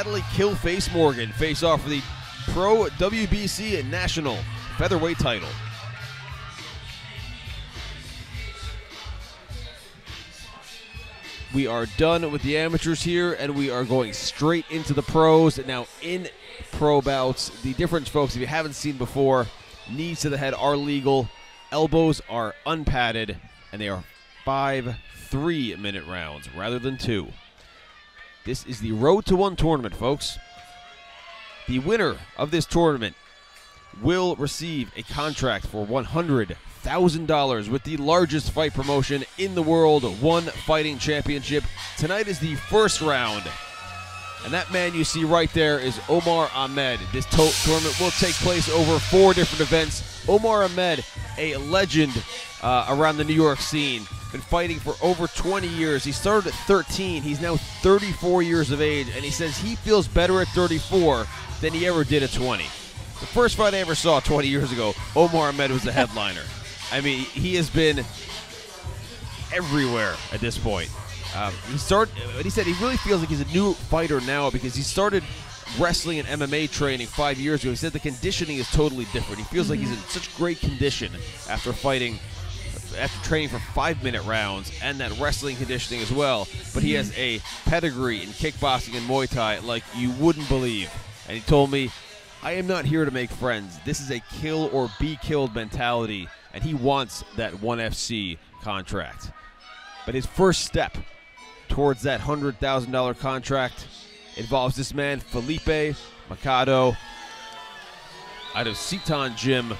Natalie Killface Morgan face off for the Pro WBC and National Featherweight title. We are done with the amateurs here, and we are going straight into the pros. Now, in pro bouts, the difference, folks, if you haven't seen before, knees to the head are legal, elbows are unpadded, and they are five three minute rounds rather than two. This is the Road to One tournament, folks. The winner of this tournament will receive a contract for $100,000 with the largest fight promotion in the world, One Fighting Championship. Tonight is the first round. And that man you see right there is Omar Ahmed. This to- tournament will take place over four different events. Omar Ahmed, a legend uh, around the New York scene, been fighting for over 20 years. He started at 13. He's now 34 years of age, and he says he feels better at 34 than he ever did at 20. The first fight I ever saw 20 years ago, Omar Ahmed was the headliner. I mean, he has been everywhere at this point. Um, he started. He said he really feels like he's a new fighter now because he started wrestling and MMA training five years ago. He said the conditioning is totally different. He feels like he's in such great condition after fighting, after training for five minute rounds and that wrestling conditioning as well. But he has a pedigree in kickboxing and Muay Thai like you wouldn't believe. And he told me, I am not here to make friends. This is a kill or be killed mentality, and he wants that 1FC contract. But his first step towards that $100,000 contract involves this man, Felipe Machado, out of Seton Gym.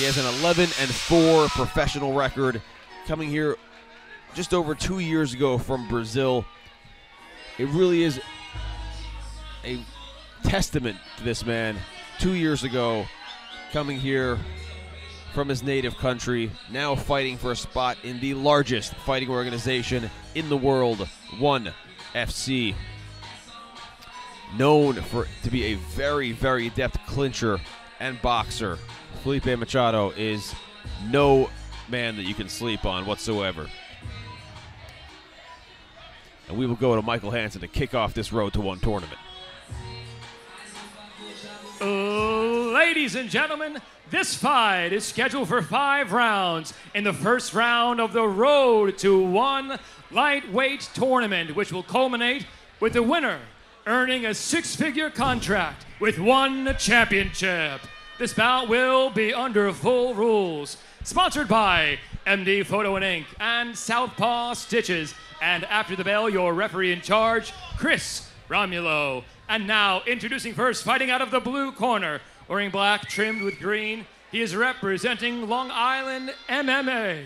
He has an 11 and 4 professional record, coming here just over two years ago from Brazil. It really is a testament to this man. Two years ago, coming here from his native country, now fighting for a spot in the largest fighting organization in the world, One FC. Known for to be a very, very adept clincher and boxer, Felipe Machado is no man that you can sleep on whatsoever. And we will go to Michael Hansen to kick off this Road to One tournament. Ladies and gentlemen, this fight is scheduled for five rounds in the first round of the Road to One lightweight tournament, which will culminate with the winner earning a six figure contract with one championship. This bout will be under full rules. Sponsored by MD Photo and Ink and Southpaw Stitches. And after the bell, your referee in charge, Chris Romulo. And now, introducing first, fighting out of the blue corner, wearing black trimmed with green, he is representing Long Island MMA.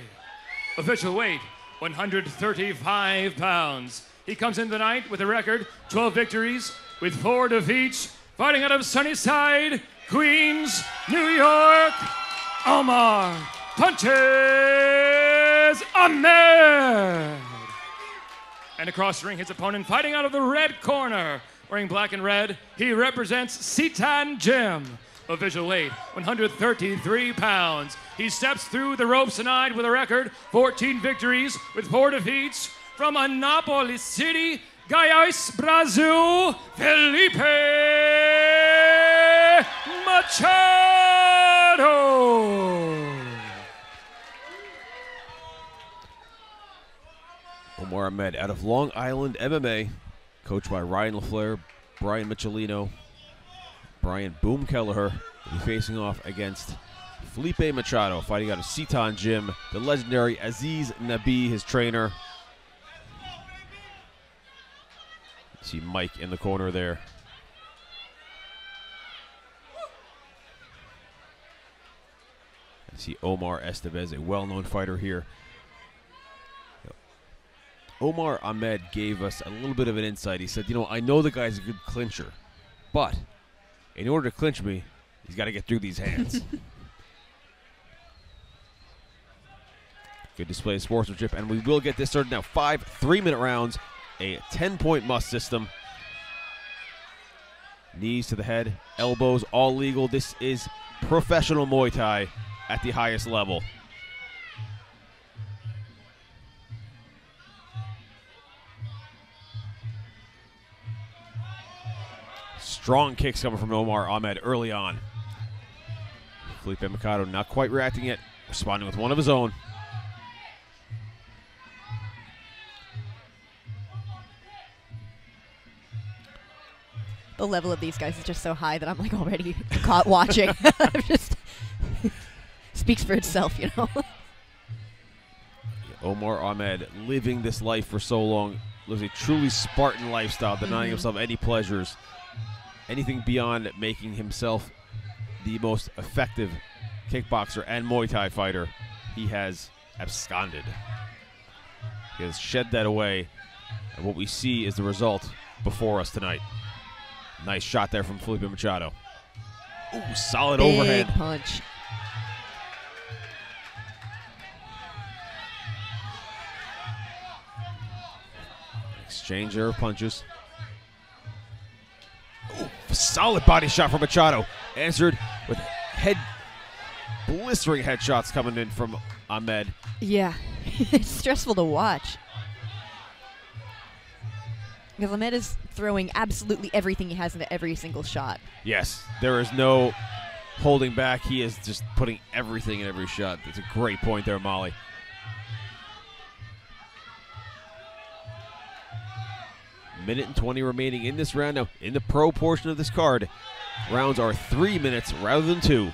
Official weight 135 pounds. He comes in tonight with a record 12 victories with four defeats, fighting out of Sunnyside, Queens, New York, Omar Punches Ahmed. And across the ring, his opponent fighting out of the red corner, wearing black and red, he represents Seton Gym. Official weight 133 pounds. He steps through the ropes tonight with a record 14 victories with four defeats from Anápolis City, Goiás, Brazil, Felipe Machado. Omar Ahmed out of Long Island MMA, coached by Ryan LaFleur, Brian Michelino, Brian Boom Kelleher, facing off against Felipe Machado, fighting out of Seton Gym, the legendary Aziz Nabi, his trainer. See Mike in the corner there. I see Omar Estevez, a well-known fighter here. Omar Ahmed gave us a little bit of an insight. He said, "You know, I know the guy's a good clincher, but in order to clinch me, he's got to get through these hands." good display of sportsmanship, and we will get this started now. Five three-minute rounds, a ten-point must system. Knees to the head, elbows all legal. This is professional Muay Thai at the highest level. Strong kicks coming from Omar Ahmed early on. Felipe Machado not quite reacting yet, responding with one of his own. The level of these guys is just so high that I'm like already caught watching. I'm just speaks for itself, you know. Omar Ahmed living this life for so long, lives a truly Spartan lifestyle, denying Mhm. himself any pleasures, anything beyond making himself the most effective kickboxer and Muay Thai fighter. He has absconded. He has shed that away, and what we see is the result before us tonight. Nice shot there from Felipe Machado. Ooh, solid Big overhead. punch. Exchange there of punches. Ooh, solid body shot from Machado. Answered with head blistering headshots coming in from Ahmed. Yeah, it's stressful to watch. Because Ahmed is throwing absolutely everything he has into every single shot. Yes, there is no holding back. He is just putting everything in every shot. That's a great point there, Molly. Minute and 20 remaining in this round. Now, in the pro portion of this card, rounds are three minutes rather than two.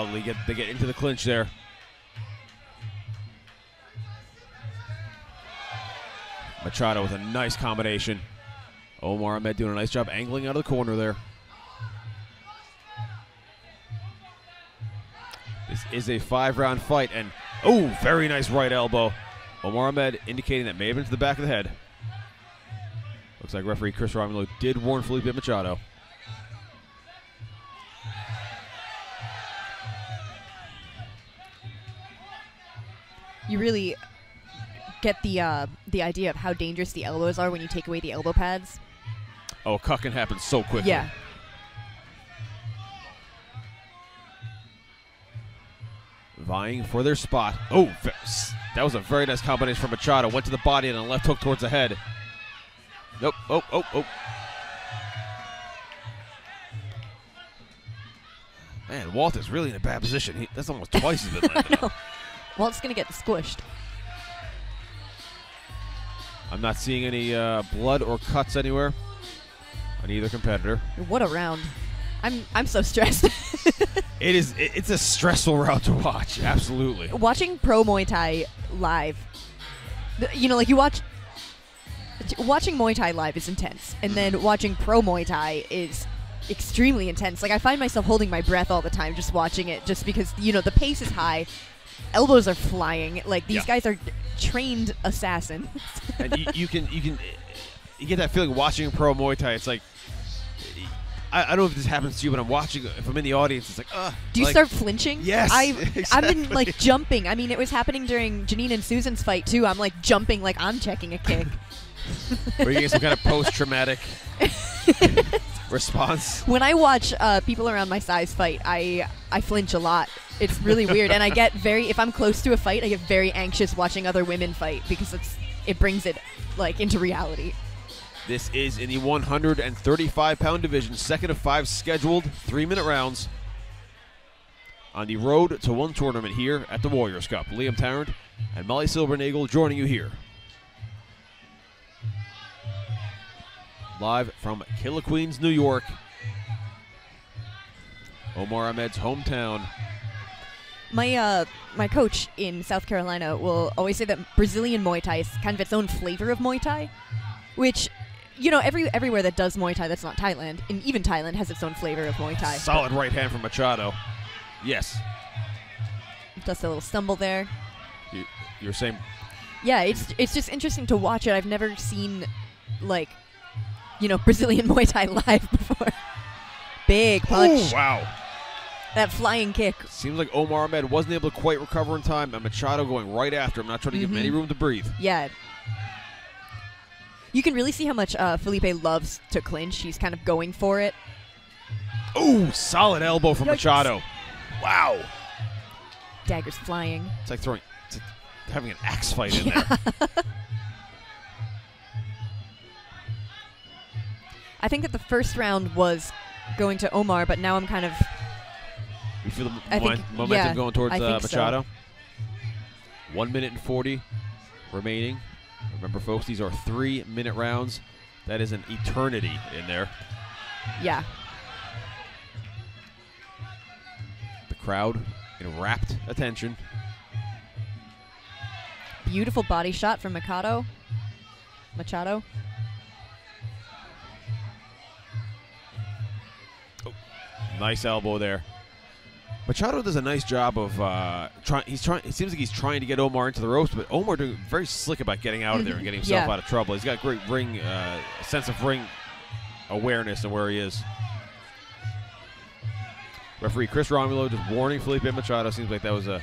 Oh, Solidly get they get into the clinch there. Machado with a nice combination. Omar Ahmed doing a nice job angling out of the corner there. This is a five round fight, and oh, very nice right elbow. Omar Ahmed indicating that may have been to the back of the head. Looks like referee Chris Romulo did warn Felipe Machado. Really get the uh, the idea of how dangerous the elbows are when you take away the elbow pads. Oh, cuck can happen so quickly. Yeah. vying for their spot. Oh, that was a very nice combination from Machado. Went to the body and a left hook towards the head. Nope. Oh, oh, oh. Man, Walter's really in a bad position. He, that's almost twice he's been landed on. it's gonna get squished. I'm not seeing any uh, blood or cuts anywhere on either competitor. What a round! I'm I'm so stressed. It is. It, it's a stressful round to watch. Absolutely. Watching pro Muay Thai live, you know, like you watch. Watching Muay Thai live is intense, and then watching pro Muay Thai is extremely intense. Like I find myself holding my breath all the time just watching it, just because you know the pace is high, elbows are flying. Like these Yeah. guys are trained assassins. and you, you can you can you get that feeling watching pro Muay Thai. It's like I, I don't know if this happens to you, but I'm watching. If I'm in the audience, it's like, uh Do you like, start flinching? Yes, I I've been like jumping. I mean, it was happening during Janine and Susan's fight too. I'm like jumping like I'm checking a kick. Or you get some kind of post traumatic response. when I watch uh, people around my size fight, I I flinch a lot. It's really weird, and I get very if I'm close to a fight, I get very anxious watching other women fight because it's it brings it like into reality. This is in the 135 pound division, second of five scheduled three minute rounds. On the road to one tournament here at the Warriors Cup. Liam Tarrant and Molly Silbernagel joining you here. Live from Killer Queens, New York. Omar Ahmed's hometown. My uh my coach in South Carolina will always say that Brazilian Muay Thai is kind of its own flavor of Muay Thai, which you know every everywhere that does Muay Thai that's not Thailand, and even Thailand has its own flavor of Muay Thai. Solid right hand from Machado. Yes. Just a little stumble there. You, you're saying Yeah, it's it's just interesting to watch it. I've never seen like you know Brazilian Muay Thai live before. Big punch. Ooh, wow. That flying kick. Seems like Omar Ahmed wasn't able to quite recover in time, and Machado going right after him, not trying to give him any room to breathe. Yeah. You can really see how much uh, Felipe loves to clinch. He's kind of going for it. Ooh, solid elbow from Yikes. Machado. Wow. Daggers flying. It's like throwing, it's like having an axe fight in there. I think that the first round was going to Omar, but now I'm kind of You feel the I think- momentum yeah, going towards uh, think so. Machado? One minute and 40 remaining. Remember, folks, these are three minute rounds. That is an eternity in there. yeah. The crowd in rapt attention. Beautiful body shot from Mikado. Machado. Nice elbow there. Machado does a nice job of uh, trying. He's trying. It seems like he's trying to get Omar into the ropes, but Omar doing very slick about getting out of there and getting himself Yeah. out of trouble. He's got great ring, uh, sense of ring awareness and where he is. Referee Chris Romulo just warning Felipe Machado. Seems like that was a.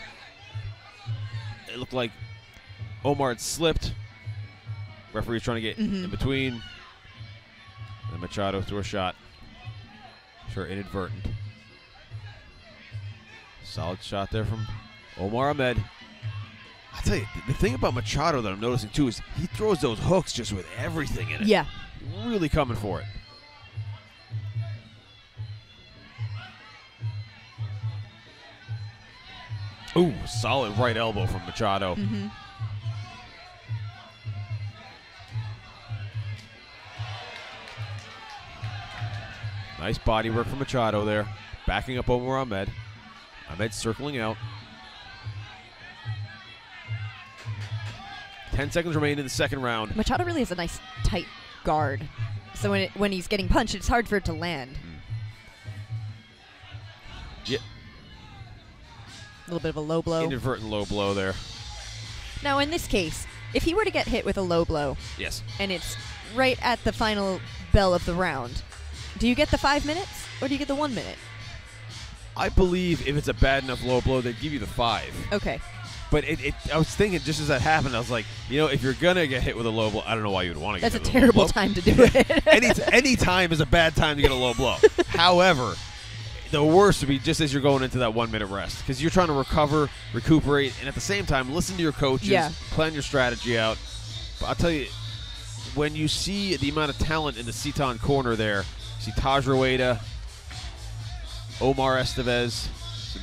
It looked like Omar had slipped. Referee was trying to get in Mhm. between. And Machado threw a shot. Sure, inadvertent. Solid shot there from Omar Ahmed. I tell you, the thing about Machado that I'm noticing too is he throws those hooks just with everything in it. Yeah. Really coming for it. Ooh, solid right elbow from Machado. hmm Nice body work from Machado there. Backing up Omar Ahmed. Ahmed circling out. 10 seconds remain in the second round. Machado really has a nice tight guard. So when it, when he's getting punched, it's hard for it to land. Hmm. Yeah, A little bit of a low blow. inadvertent low blow there. Now in this case, if he were to get hit with a low blow Yes. and it's right at the final bell of the round, do you get the five minutes or do you get the one minute? I believe if it's a bad enough low blow, they'd give you the five. Okay. But it, it, I was thinking just as that happened, I was like, you know, if you're gonna get hit with a low blow, I don't know why you would want to get. That's a terrible low blow. time to do it. any any time is a bad time to get a low blow. However, the worst would be just as you're going into that one minute rest because you're trying to recover, recuperate, and at the same time listen to your coaches, Yeah. plan your strategy out. But I'll tell you, when you see the amount of talent in the Seton corner there, you see Taj Rueda, Omar Estevez,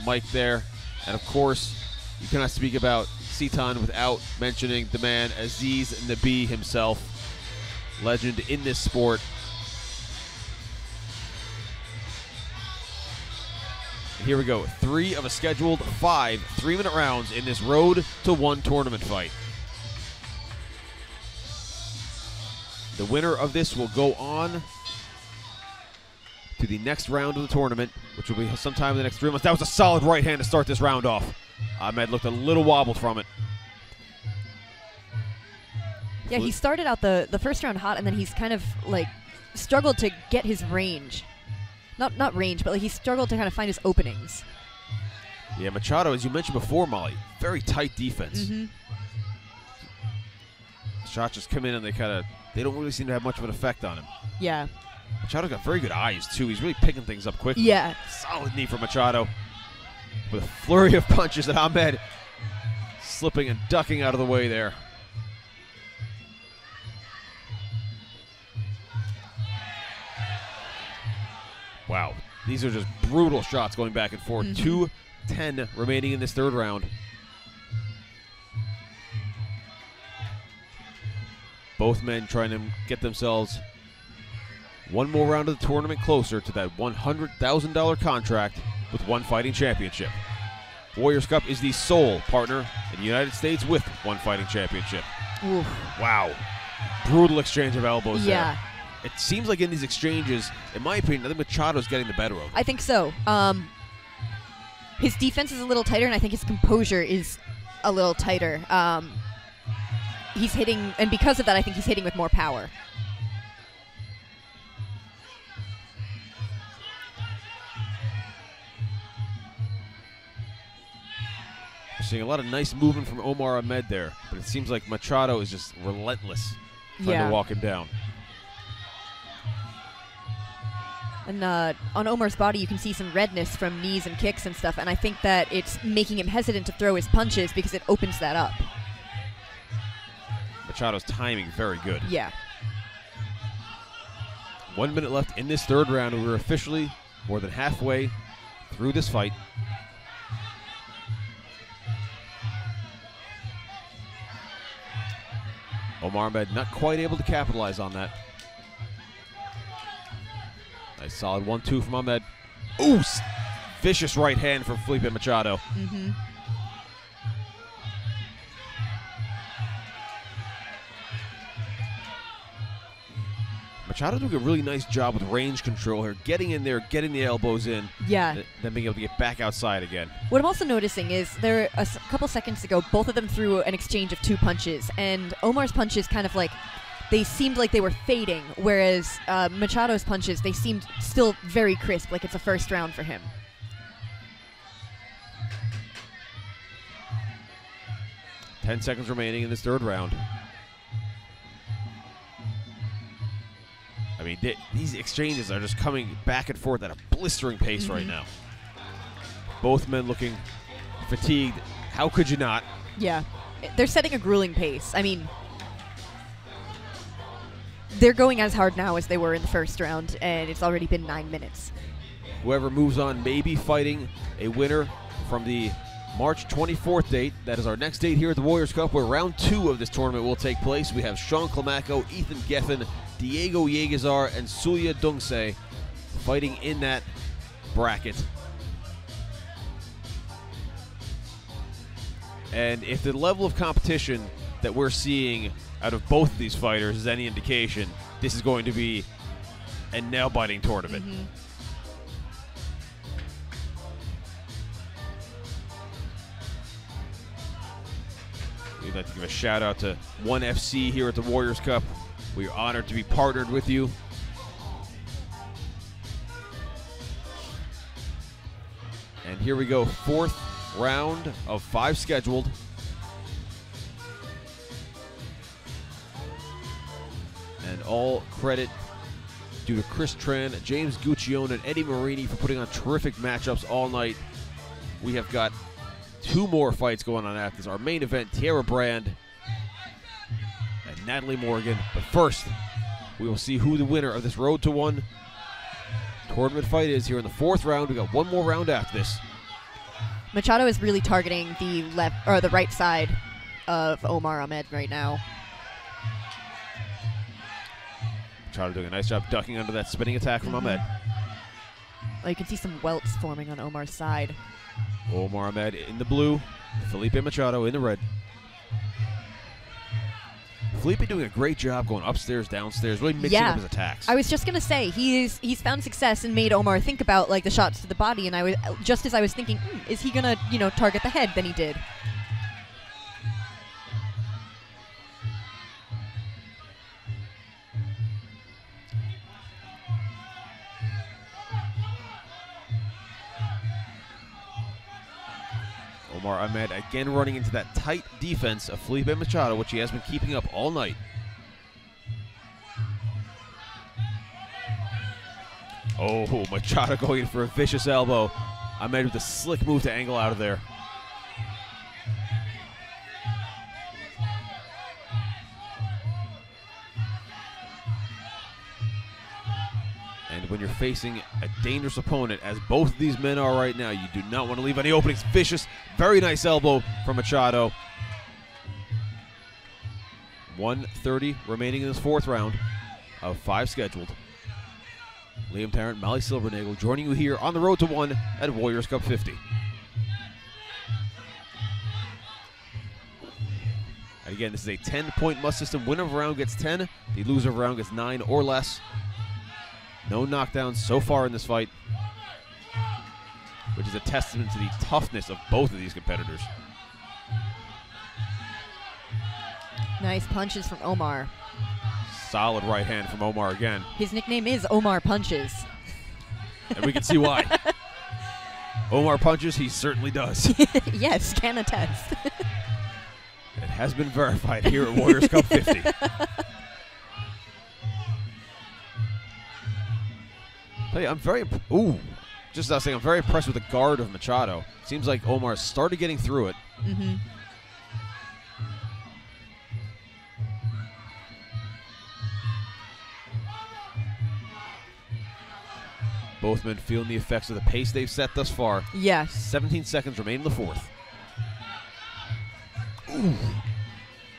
Mike there, and of course, you cannot speak about Seton without mentioning the man Aziz Nabi himself, legend in this sport. Here we go. Three of a scheduled five three minute rounds in this road to one tournament fight. The winner of this will go on to the next round of the tournament, which will be sometime in the next three months. That was a solid right hand to start this round off. Ahmed looked a little wobbled from it. yeah, he started out the, the first round hot and then he's kind of like struggled to get his range. Not not range, but like he struggled to kind of find his openings. Yeah, Machado, as you mentioned before, Molly, very tight defense. hmm Shots just come in and they kind of they don't really seem to have much of an effect on him. Yeah. Machado's got very good eyes too. He's really picking things up quickly. Yeah. Solid knee for Machado. With a flurry of punches and Ahmed slipping and ducking out of the way there. Wow. These are just brutal shots going back and forth. Mm-hmm. 2 10 remaining in this third round. Both men trying to get themselves one more round of the tournament closer to that $100,000 contract with One Fighting Championship. Warriors Cup is the sole partner in the United States with One Fighting Championship. Oof. Wow. Brutal exchange of elbows Yeah. there. It seems like in these exchanges, in my opinion, I think Machado's getting the better of him. I think so. Um, his defense is a little tighter, and I think his composure is a little tighter. Um, he's hitting, and because of that, I think he's hitting with more power. Seeing a lot of nice movement from Omar Ahmed there, but it seems like Machado is just relentless trying Yeah. to walk him down. And uh, on Omar's body, you can see some redness from knees and kicks and stuff. And I think that it's making him hesitant to throw his punches because it opens that up. Machado's timing very good. Yeah. One minute left in this third round, we're officially more than halfway through this fight. Omar Ahmed not quite able to capitalize on that. Nice solid one-two from Ahmed. Ooh, vicious right hand from Felipe Machado. Mm-hmm. Machado doing a really nice job with range control here, getting in there, getting the elbows in, Yeah. th- then being able to get back outside again. What I'm also noticing is there a s- couple seconds ago, both of them threw an exchange of two punches, and Omar's punches kind of like they seemed like they were fading, whereas uh, Machado's punches they seemed still very crisp, like it's a first round for him. Ten seconds remaining in this third round. I mean, th- these exchanges are just coming back and forth at a blistering pace right mm-hmm. now. Both men looking fatigued. How could you not? Yeah, they're setting a grueling pace. I mean, they're going as hard now as they were in the first round, and it's already been nine minutes. Whoever moves on may be fighting a winner from the March 24th date. That is our next date here at the Warriors Cup, where round two of this tournament will take place. We have Sean Climaco, Ethan Geffen, Diego Yegazar, and Suya Dungse fighting in that bracket. And if the level of competition that we're seeing out of both of these fighters is any indication, this is going to be a nail biting tournament. Mm-hmm. We'd like to give a shout out to One FC here at the Warriors Cup. We are honored to be partnered with you. And here we go, fourth round of five scheduled. And all credit due to Chris Tran, James Guccione, and Eddie Marini for putting on terrific matchups all night. We have got two more fights going on after this. Our main event, Tierra Brand and Natalie Morgan. But first, we will see who the winner of this Road to One tournament fight is here in the fourth round. We got one more round after this. Machado is really targeting the left or the right side of Omar Ahmed right now. Machado doing a nice job ducking under that spinning attack from Ahmed. Oh, you can see some welts forming on Omar's side. Omar Ahmed in the blue, Felipe Machado in the red. Felipe doing a great job going upstairs, downstairs, really mixing Yeah. up his attacks. I was just gonna say he's he's found success and made Omar think about like the shots to the body, and I was just as I was thinking, hmm, is he gonna you know target the head? Then he did. Ahmed again running into that tight defense of Felipe Machado, which he has been keeping up all night. Oh, Machado going for a vicious elbow. Ahmed with a slick move to angle out of there. Facing a dangerous opponent, as both of these men are right now, you do not want to leave any openings. Vicious, very nice elbow from Machado. 130 remaining in this fourth round of five scheduled. Liam Tarrant, Molly Silvernagel joining you here on the road to one at Warriors Cup 50. And again, this is a 10 point must system. Winner of round gets 10, the loser of round gets 9 or less. No knockdowns so far in this fight, which is a testament to the toughness of both of these competitors. Nice punches from Omar. Solid right hand from Omar again, His nickname is Omar Punches. and we can see why. Omar punches, he certainly does. yes, can attest. It has been verified here at Warriors Cup 50. You, I'm very ooh. Just as I was saying, I'm very impressed with the guard of Machado. Seems like Omar started getting through it. Mm-hmm. Both men feeling the effects of the pace they've set thus far. Yes. 17 seconds remain in the fourth. Ooh.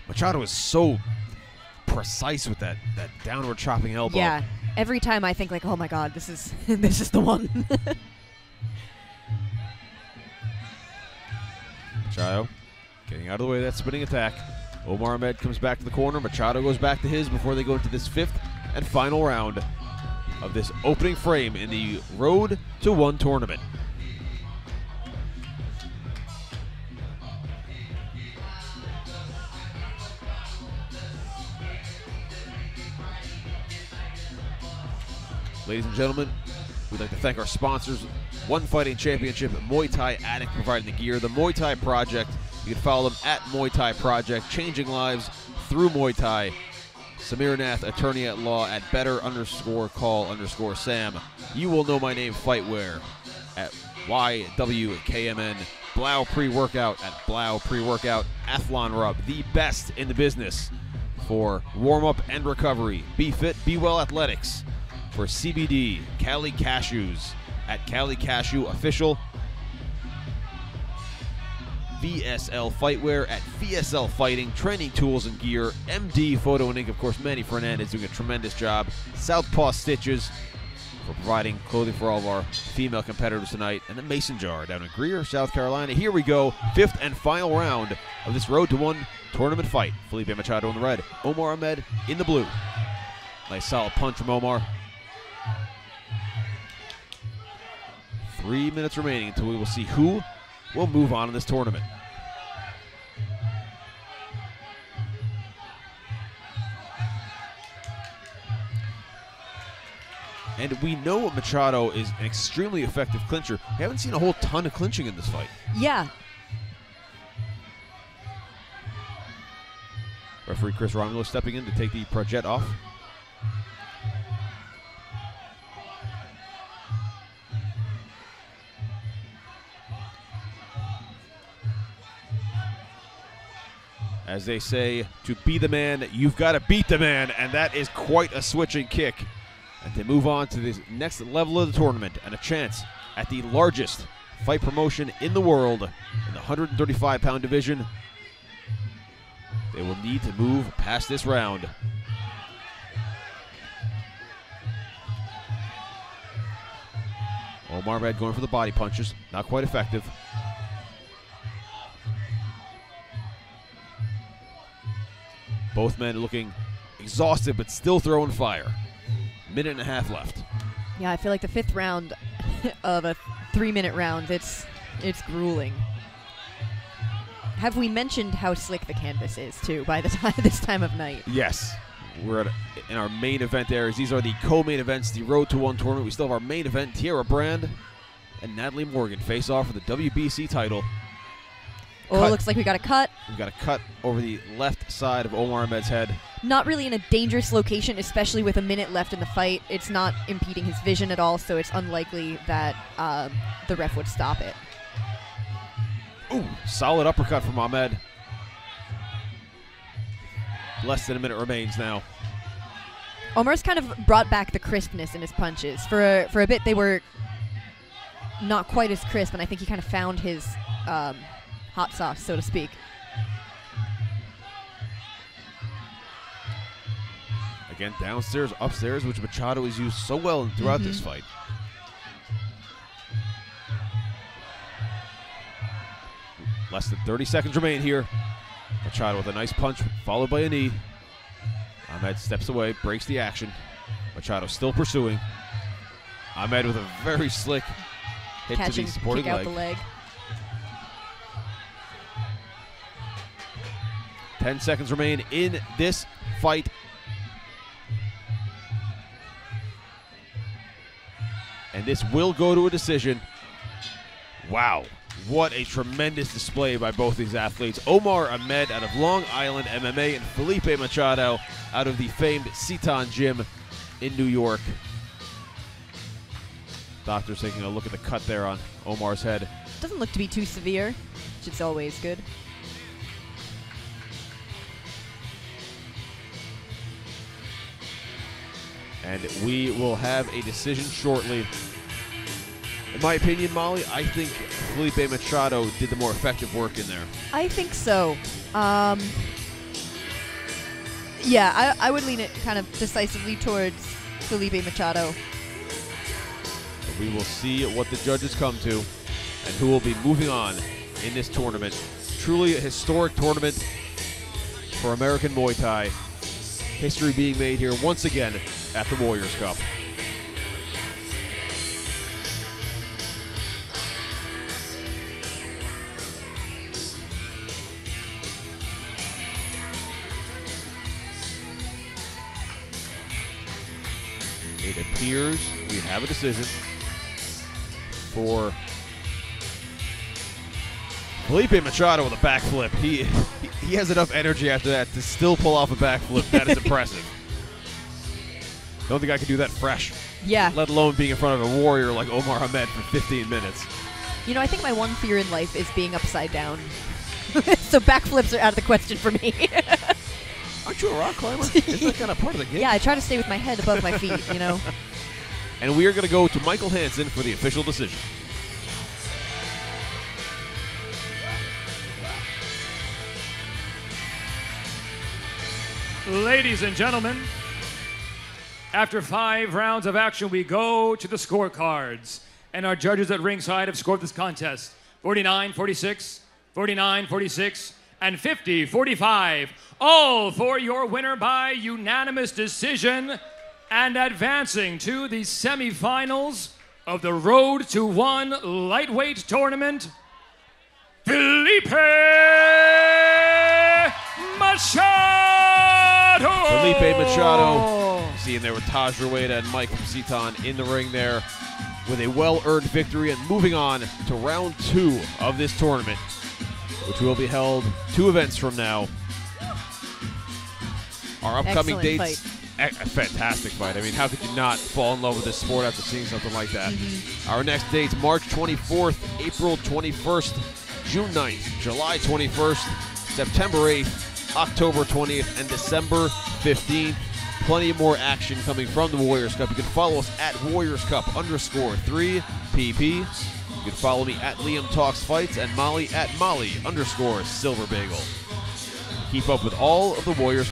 Machado is so precise with that, that downward chopping elbow. Yeah. Every time I think like, oh my god, this is this is the one. Machado getting out of the way of that spinning attack. Omar Ahmed comes back to the corner. Machado goes back to his before they go into this fifth and final round of this opening frame in the Road to One tournament. Ladies and gentlemen, we'd like to thank our sponsors, One Fighting Championship, Muay Thai Addict providing the gear, the Muay Thai Project. You can follow them at Muay Thai Project, changing lives through Muay Thai. Samir Nath, attorney at law at better underscore call underscore Sam. You will know my name, Fightwear, at YWKMN. Blau pre workout at Blau pre workout. Athlon Rub, the best in the business for warm up and recovery. Be fit, be well athletics. For CBD, Cali Cashews at Cali Cashew Official. VSL Fightwear at VSL Fighting, training tools and gear. MD Photo and Ink, of course, Manny Fernandez doing a tremendous job. Southpaw Stitches for providing clothing for all of our female competitors tonight. And the Mason Jar down in Greer, South Carolina. Here we go, fifth and final round of this Road to One tournament fight. Felipe Machado in the red, Omar Ahmed in the blue. Nice solid punch from Omar. Three minutes remaining until we will see who will move on in this tournament. And we know Machado is an extremely effective clincher. We haven't seen a whole ton of clinching in this fight. yeah. Referee Chris Romulo stepping in to take the project off. As they say, to be the man, you've got to beat the man, and that is quite a switching kick. And to move on to the next level of the tournament and a chance at the largest fight promotion in the world in the 135 pound division, they will need to move past this round. Omar Red going for the body punches, not quite effective. Both men looking exhausted but still throwing fire. Minute and a half left. Yeah, I feel like the fifth round of a three-minute round, it's it's grueling. Have we mentioned how slick the canvas is too? By the time this time of night, Yes. We're at in our main event areas. These are the co-main events, the Road to One tournament. We still have our main event, Tierra Brand and Natalie Morgan face off for the WBC title. Oh, Cut. it looks like we got a cut. We've got a cut over the left side of Omar Ahmed's head. Not really in a dangerous location, especially with a minute left in the fight. It's not impeding his vision at all, so it's unlikely that um, the ref would stop it. Ooh, solid uppercut from Ahmed. Less than a minute remains now. Omar's kind of brought back the crispness in his punches. For a, for a bit, they were not quite as crisp, and I think he kind of found his um, hot sauce, so to speak. Again, downstairs, upstairs, which Machado has used so well throughout this mm-hmm. fight. Less than 30 seconds remain here. Machado with a nice punch, followed by a knee. Ahmed steps away, breaks the action. Machado still pursuing. Ahmed with a very slick hit Catching, to the supporting kick out leg. the leg. 10 seconds remain in this fight. And this will go to a decision. Wow. What a tremendous display by both these athletes. Omar Ahmed out of Long Island MMA and Felipe Machado out of the famed Seton Gym in New York. Doctor's taking a look at the cut there on Omar's head. Doesn't look to be too severe, which is always good. And we will have a decision shortly. In my opinion, Molly, I think Felipe Machado did the more effective work in there. I think so. Um, yeah, I, I would lean it kind of decisively towards Felipe Machado. We will see what the judges come to and who will be moving on in this tournament. Truly a historic tournament for American Muay Thai. History being made here once again at the Warriors Cup. It appears we have a decision for Felipe Machado with a backflip. He, he has enough energy after that to still pull off a backflip. That is impressive. Don't think I could do that fresh, Yeah. let alone being in front of a warrior like Omar Ahmed for 15 minutes. You know, I think my one fear in life is being upside down. so backflips are out of the question for me. Aren't you a rock climber? Isn't that kind of part of the game? yeah, I try to stay with my head above my feet, you know? And we are going to go to Michael Hansen for the official decision. Ladies and gentlemen, after five rounds of action, we go to the scorecards. And our judges at ringside have scored this contest 49 46, 49 46, and 50 45. All for your winner by unanimous decision and advancing to the semifinals of the Road to One lightweight tournament. Felipe Machado! Felipe Machado. Seeing there with Taj Rueda and Mike from Seton in the ring there with a well-earned victory and moving on to round two of this tournament, which will be held two events from now. Our upcoming Excellent dates. A, a fantastic fight. I mean, how could you not fall in love with this sport after seeing something like that? Mm-hmm. Our next dates March 24th, April 21st, June 9th, July 21st, September 8th, October 20th, and December 15th. Plenty more action coming from the Warriors Cup. You can follow us at Warriors Cup underscore 3PP. You can follow me at Liam Talks Fights and Molly at Molly underscore Silver Bagel. Keep up with all of the Warriors